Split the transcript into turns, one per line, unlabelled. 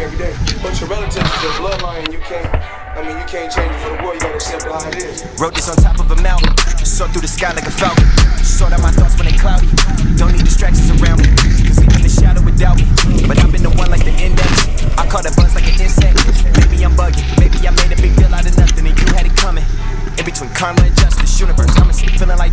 every day. But your relatives is your bloodline, you can't. I mean, you can't change it for the world. You gotta accept it how it is.
Wrote this on top of a mountain, soar through the sky like a falcon. Sort out my thoughts when they cloudy. Don't need distractions around me, cause even the shadow would doubt me. But I've been the one like the index. I caught a buzz like an insect. Maybe I'm bugging, maybe I made a big deal out of nothing and you had it coming. In between karma and justice, universe, I'm feeling like